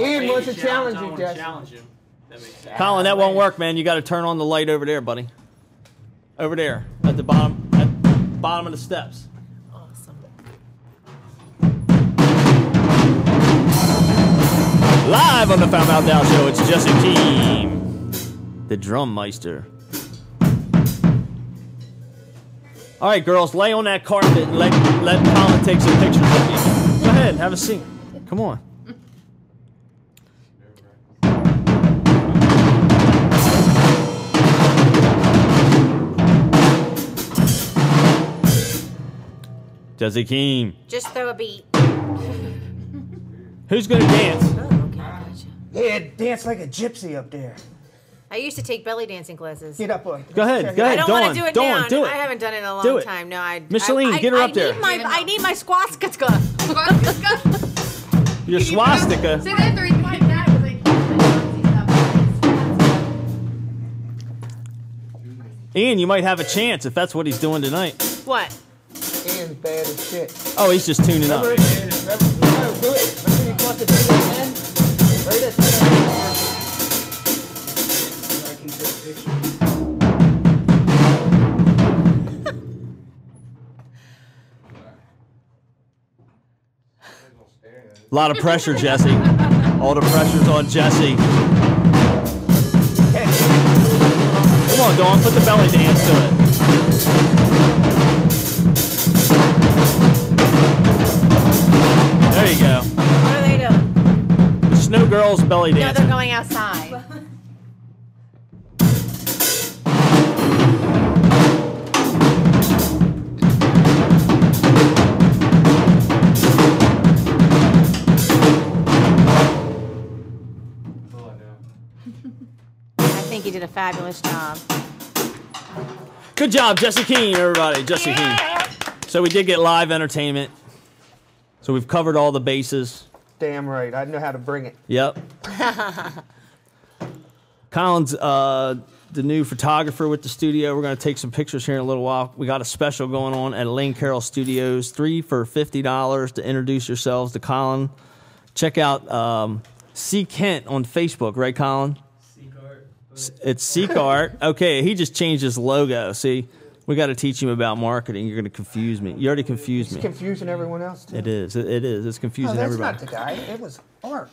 Ian wants to Challenge, challenge you, wanna Jesse. challenge him. That makes sense. Colin, that won't work, man. You got to turn on the light over there, buddy. Over there, at the bottom, at the bottom of the steps. Awesome. Live on the Foul Mouth Al show, it's Jesse Keem, the drum meister. All right, girls, lay on that carpet and let let Colin take some pictures of you. Go ahead, have a seat. Come on. Jesse Keem. Just throw a beat. Who's gonna dance? Oh, okay, gotcha. Yeah, dance like a gypsy up there. I used to take belly dancing classes. Get up on. Go ahead, go I ahead. don't want to do it Dawn, now. do it. I haven't done it in a long Do it. time. No, I. Micheline, I, get her I, up there. I need my, I need my swastika. Your swastika. Say that three times. That was like Ian, you might have a chance if that's what he's doing tonight. what? Ian's bad as shit. Oh, he's just tuning up. Remember, remember, do it. Remember you caught the thing again? Right at the A lot of pressure, Jesse. All the pressure's on Jesse. Come on, Dawn, put the belly dance to it. Girls belly No, they're going outside. I think you did a fabulous job. Good job, Jesse Keene, everybody. Jesse Keene. So we did get live entertainment. So we've covered all the bases. Damn right. I know how to bring it. Yep. Colin's uh, the new photographer with the studio. We're going to take some pictures here in a little while. We got a special going on at Lane Carroll Studios, three for fifty dollars to introduce yourselves to Colin. Check out um, C Kent on Facebook, right, Colin? S- It's Seek Art. Okay, he just changed his logo. See, We got to teach him about marketing. You're going to confuse me. You already confused It's me. confusing everyone else too. It is. It, it is. It's No, confusing that's everybody. not the guy. It was art.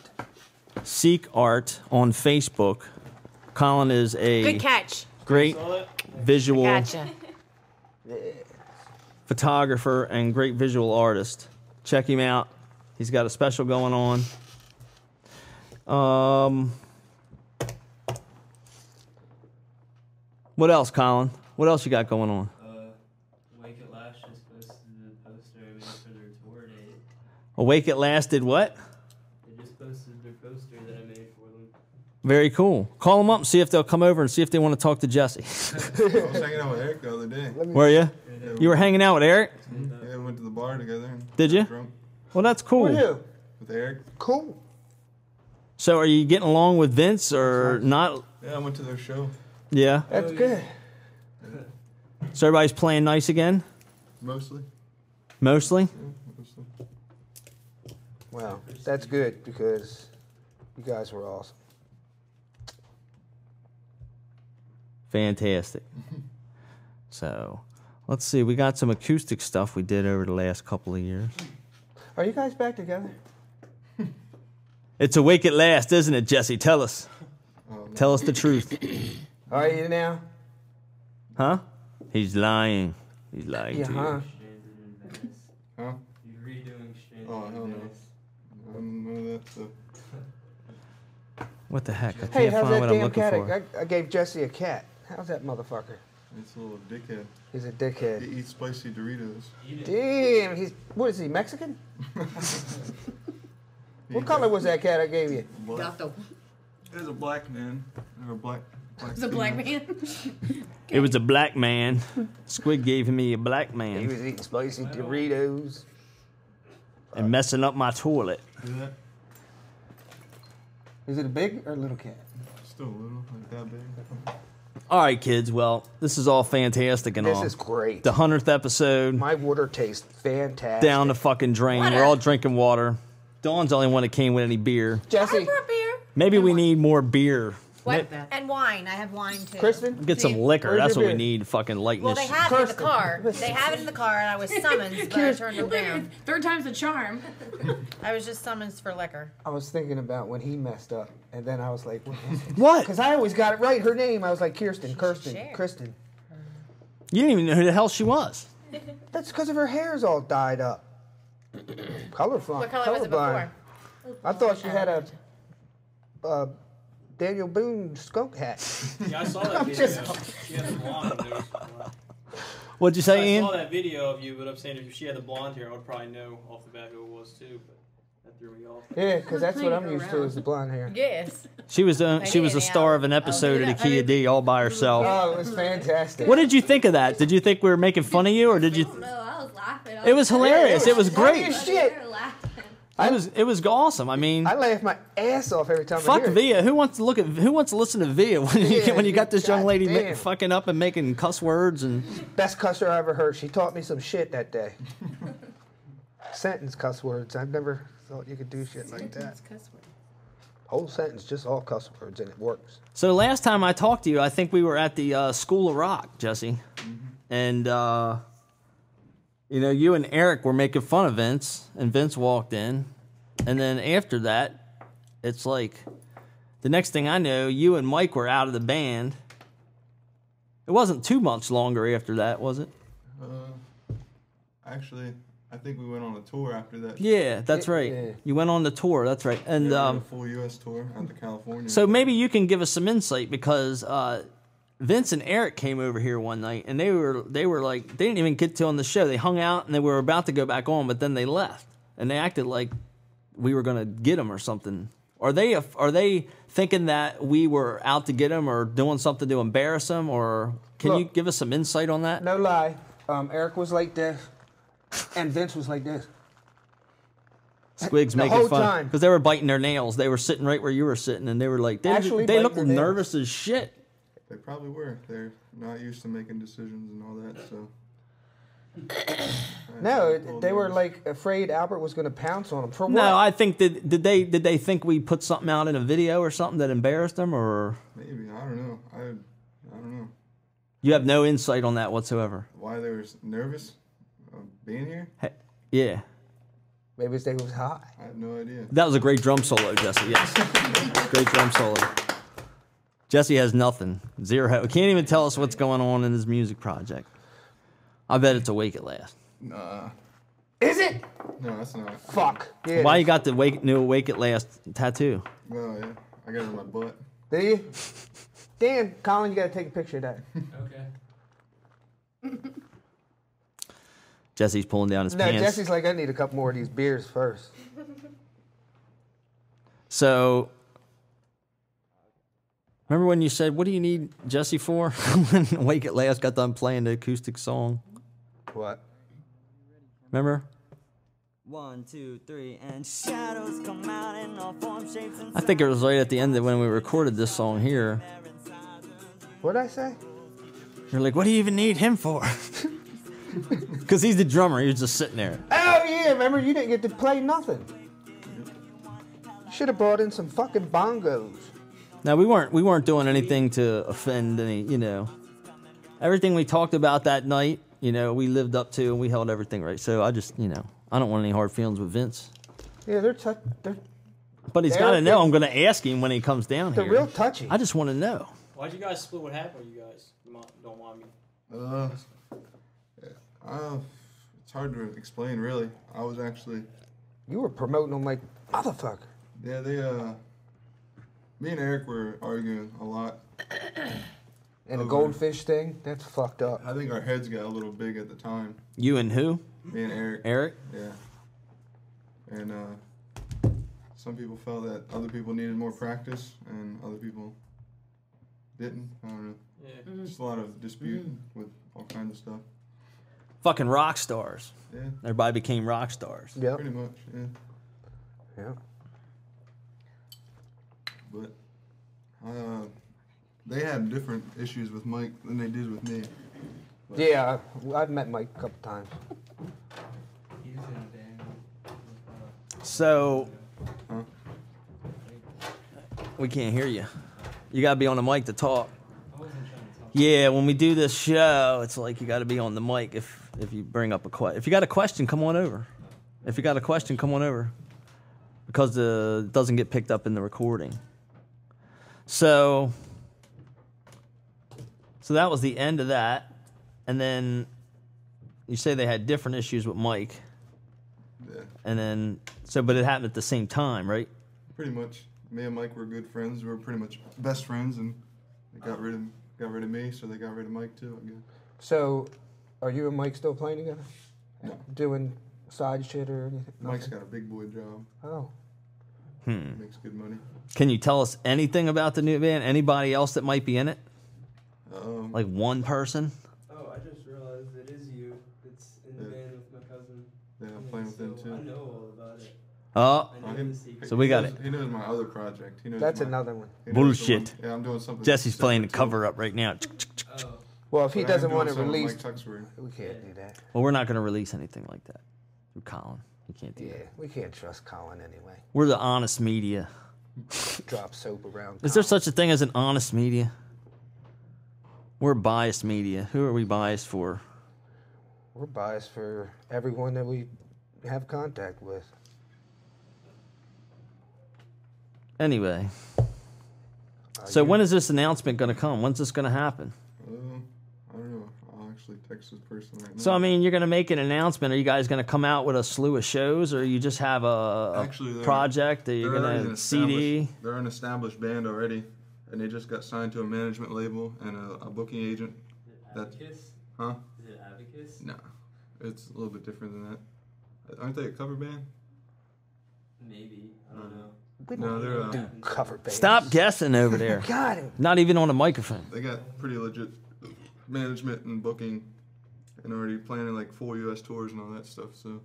Seek Art on Facebook. Colin is a Good catch. great visual Gotcha. photographer and great visual artist. Check him out. He's got a special going on. Um, what else, Colin? What else you got going on? Uh, Wake It Last just posted the poster I made for their tour date. Awake at Last did what? They just posted their poster that I made for them. Very cool. Call them up and see if they'll come over and see if they want to talk to Jesse. I was hanging out with Eric the other day. Were you? You were hanging out with Eric? Yeah, we went to the bar together. And Did you? drunk Well, that's cool. With Eric. Cool. So, are you getting along with Vince or not? Yeah, I went to their show. Yeah. That's good. So everybody's playing nice again, Mostly. mostly. Mostly. Wow, that's good because you guys were awesome. Fantastic. So, let's see. We got some acoustic stuff we did over the last couple of years. Are you guys back together? It's awake at last, isn't it, Jesse? Tell us. Oh, Tell us the truth. Are you now? Huh? He's lying. He's lying Yeah, to huh? you. Huh? You're redoing Stranded Oh, hell no. Venice. I don't know that stuff. What the heck? I can't Hey, how's find that what I'm damn looking cat? for. I, I gave Jesse a cat. How's that motherfucker? It's a little dickhead. He's a dickhead. He eats spicy Doritos. Damn, he's what is he Mexican? what color was that cat I gave you? Black. There's a black man. Or a black. Black It's a black female. man. It was a black man. Squig gave me a black man. He was eating spicy Doritos. and messing up my toilet. See that? Is it a big or a little cat? Still a little, like that big. All right, kids. Well, this is all fantastic and This all. This is great. The hundredth episode. My water tastes fantastic. down the fucking drain. We're all drinking water. Dawn's the only one that came with any beer. Jesse, beer. Maybe we need more beer. What? And wine. I have wine too. Kristen, Get some liquor. Where's That's your what we beer? need. Fucking lighten Well, this. they have it in the Kirsten. car. They have it in the car, and I was summoned, but I turned them down. Third time's a charm. I was just summoned for liquor. I was thinking about when he messed up, and then I was like, What? Because I always got it right. Her name, I was like Kirsten, Kirsten, share. Kristen. You didn't even know who the hell she was. That's because of her hair's all dyed up. Colorful. What color was it before? I thought she had a, uh Daniel Boone skunk hat. Yeah, I saw that video. just- She had the blonde. hair. Uh, What'd you say, I Ian? saw that video of you, but I'm saying if she had the blonde hair, I would probably know off the bat who it was too. But that threw me off. Yeah, because that's what I'm used to is the blonde hair. Yes. She was uh, the, she was the did, yeah. star of an episode of the Kia D all by herself. Oh, it was fantastic. What did you think of that? Did you think we were making fun of you, or did you? No, I was laughing. I It was hilarious. It was great. shit. They were laughing. It was it was awesome. I mean, I laugh my ass off every time I fuck hear it. Via. Who wants to look at? Who wants to listen to Via when you Yeah, when you got this young lady ma- fucking up and making cuss words and Best cusser I ever heard. She taught me some shit that day. Sentence cuss words. I've never thought you could do shit like that. Cuss words. Whole sentence, just all cuss words, and it works. So last time I talked to you, I think we were at the uh, School of Rock, Jesse, and uh, you know, you and Eric were making fun of Vince, and Vince walked in, and then after that, it's like the next thing I know, you and Mike were out of the band. It wasn't too much longer after that, was it? Uh, actually, I think we went on a tour after that. Yeah, that's right. You went on the tour. That's right, and Yeah, we um, a full U.S. tour out to California. So maybe you can give us some insight because uh, Vince and Eric came over here one night and they were they were like they didn't even get to on the show. They hung out and they were about to go back on, but then they left and they acted like we were gonna get them or something. Are they are they thinking that we were out to get them or doing something to embarrass them or can you give us some insight on that? No lie. Um, Eric was like this, and Vince was like this. Squigs the making fun because they were biting their nails. They were sitting right where you were sitting and they were like they Actually they looked nervous as shit. They probably were. They're not used to making decisions and all that, so. No, they were like afraid Albert was going to pounce on them. For what? No, I think that did they did they think we put something out in a video or something that embarrassed them or Maybe I don't know. I I don't know. You have no insight on that whatsoever. Why they were nervous of being here? Hey, yeah, Maybe it's they was high. I have no idea. that was a great drum solo, Jesse. Yes, great drum solo. Jesse has nothing, zero. Can't even tell us what's going on in his music project. I bet it's awake at last. Nah. Is it? No, that's not. Fuck. Yeah. Why you got the wake, new awake at last tattoo? Oh yeah, I got it on my butt. Do you? Dan, Colin, you gotta take a picture of that. Okay. Jesse's pulling down his no, pants. Jesse's like, I need a couple more of these beers first. So, remember when you said, "What do you need Jesse for?" when Wake at Last got done playing the acoustic song. What? Remember? One, two, three, and shadows come out in all forms, shapes, and I think it was right at the end of when we recorded this song here. What'd I say? You're like, "What do you even need him for?" Because he's the drummer. He was just sitting there. Oh yeah, remember you didn't get to play nothing. Should have brought in some fucking bongos. Now we weren't we weren't doing anything to offend any, you know. Everything we talked about that night, you know, we lived up to and we held everything right. So I just, you know, I don't want any hard feelings with Vince. Yeah, they're tou- they're But he's They're got to know. I'm going to ask him when he comes down they're here. real touchy. I just want to know. Why'd you guys split? What happened you guys? You don't mind me. Uh, yeah, uh, it's hard to explain, really. I was actually, You were promoting them like motherfucker. yeah, they, uh, me and Eric were arguing a lot. And the Over- goldfish thing, that's fucked up. I think our heads got a little big at the time. You and who? Me and Eric. Eric? Yeah. And uh, some people felt that other people needed more practice, and other people didn't. I don't know. Yeah. Just a lot of dispute with all kinds of stuff. Fucking rock stars. Yeah. Everybody became rock stars. Yeah. Pretty much, yeah. Yeah. But uh, they had different issues with Mike than they did with me. But- Yeah, I- I've met Mike a couple times. He's in a band with, uh, So Huh? we can't hear you. You got to be on the mic to talk. Yeah, when we do this show, it's like you got to be on the mic if if you bring up a question. If you got a question, come on over. If you got a question, come on over. Because the it doesn't get picked up in the recording. So so that was the end of that. And then you say they had different issues with Mike. Yeah. And then so but it happened at the same time, right? Pretty much, me and Mike were good friends. We were pretty much best friends, and they got rid of got rid of me, so they got rid of Mike too. I guess. So, are you and Mike still playing together? No. Doing side shit or anything? Mike's Nothing? got a big boy job. Oh. Hmm. Makes good money. Can you tell us anything about the new band? Anybody else that might be in it? Um, Like one person? Oh, I just realized it is you. It's in the Yeah. band with my cousin. Yeah, I'm playing with him So too. I know all about it. Oh, I the so we got knows, it. He knows my other project. He knows That's my- another one. he knows the Bullshit. one- Yeah, I'm doing something. Jesse's playing the cover up right now. Oh, Well, if he But doesn't want to release, we can't do that. Well, we're not going to release anything like that through Colin. You can't do Yeah, that. we can't trust Colin anyway. We're the honest media. Drop soap around. Is there such a thing as an honest media? We're biased media. Who are we biased for? We're biased for everyone that we have contact with. Anyway. So you- when is this announcement going to come? When's this going to happen? Um, I don't know. I'll actually text this person right now. So I mean, you're going to make an announcement. Are you guys going to come out with a slew of shows, or you just have a, a Actually, project? Are you they're already going an to CD? established- They're an established band already, and they just got signed to a management label and a, a booking agent. That, Abacus? huh? Is it Abacus? No, it's a little bit different than that. Aren't they a cover band? Maybe. I don't know. We No, don't they're uh, do cover bands. Stop guessing over there. Got it. Not even on a microphone. they got pretty legit management and booking, and already planning like full U.S. tours and all that stuff. So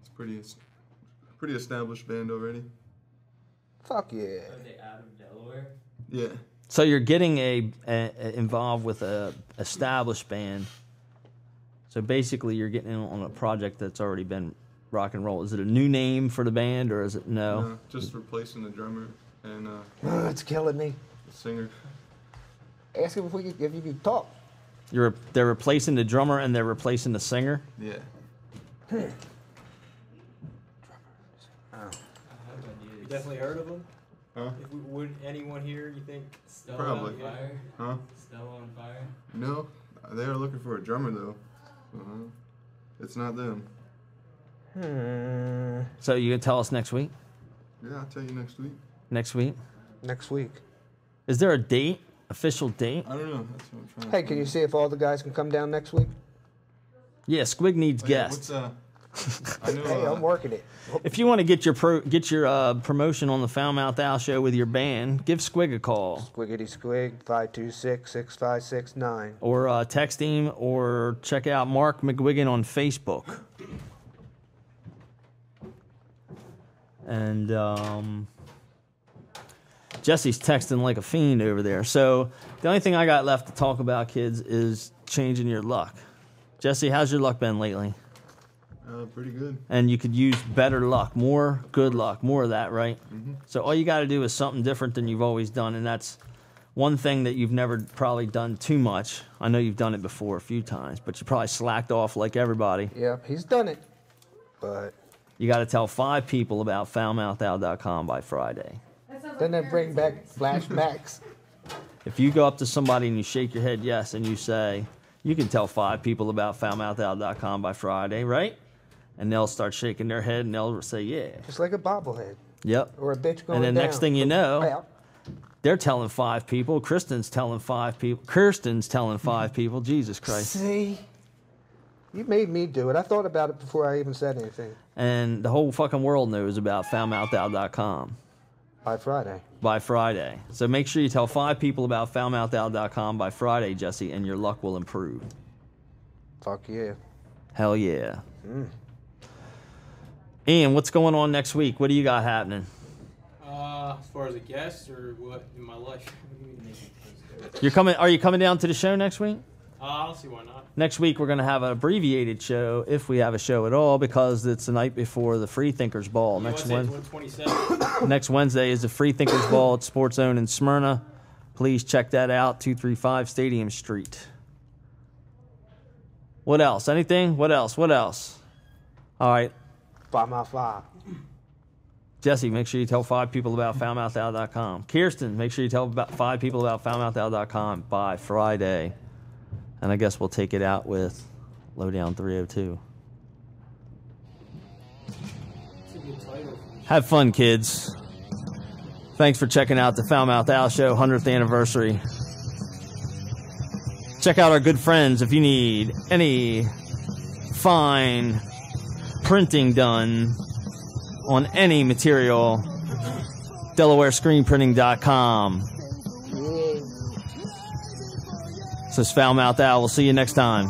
it's pretty, it's pretty established band already. Fuck yeah. Are they out of Delaware? Yeah. So you're getting a, a, a- involved with a established band. So basically, you're getting in on a project that's already been rock and roll. Is it a new name for the band, or is it no? No, just replacing the drummer and uh, Oh, it's killing me. the singer. Ask him if we could, if you could talk. You're they're replacing the drummer and they're replacing the singer. Yeah. You definitely heard of them? Huh? If we, would anyone here, you think? Still Probably. on fire? Huh? Still on fire? No, they are looking for a drummer though. Uh-huh. It's not them. Hmm. So you can tell us next week. Yeah, I'll tell you next week. Next week. Next week. Is there a date? Official date? I don't know. That's what I'm trying. Hey, can you see if all the guys can come down next week? Yeah, Squig needs Oh, yeah, guests. what's uh? I know. Hey, uh, I'm working it. If you want to get your pro, get your uh, promotion on the Foul Mouth Al show with your band, give Squig a call Squiggity squig, 526 6569. or uh, text him or check out Mark McGuigan on Facebook. And um, Jesse's texting like a fiend over there. So the only thing I got left to talk about, kids, is changing your luck. Jesse, how's your luck been lately? Uh, pretty good. and you could use better luck, more good luck, more of that, right? Mm -hmm. So all you got to do is something different than you've always done, and that's one thing that you've never probably done too much. I know you've done it before a few times, but you probably slacked off like everybody. Yep, he's done it. But You got to tell five people about FoulMouthAl.com by Friday. Then they bring back flashbacks. If you go up to somebody and you shake your head yes, and you say, you can tell five people about FoulMouthAl.com by Friday, right? And they'll start shaking their head and they'll say, yeah. Just like a bobblehead. Yep. Or a bitch going And then next thing you know, Well, they're telling five people. Kristen's telling five people. Kirsten's telling five people. Jesus Christ. See? You made me do it. I thought about it before I even said anything. And the whole fucking world knows about FoulMouthAl.com By Friday. by Friday. So make sure you tell five people about FoulMouthAl.com by Friday, Jesse, and your luck will improve. Fuck yeah. Hell yeah. Mm. Ian, what's going on next week? What do you got happening? Uh, as far as a guest or what in my life? You're coming. Are you coming down to the show next week? Uh, I don't see why not. Next week we're going to have an abbreviated show, if we have a show at all, because it's the night before the Free Thinkers Ball. Next Wednesday, Wednesday. 27. Next Wednesday is the Free Thinkers Ball at Sports Zone in Smyrna. Please check that out, 235 Stadium Street. What else? Anything? What else? What else? All right. Five mile five. Jesse, make sure you tell five people about FoulMouthAl.com. Kirsten, make sure you tell about five people about FoulMouthAl.com by Friday. And I guess we'll take it out with Lowdown 302. Have fun, kids. Thanks for checking out the Foul Mouth Al Show 100th anniversary. Check out our good friends if you need any fine printing done on any material. DelawareScreenPrinting.com. This is Foul Mouth Al. We'll see you next time.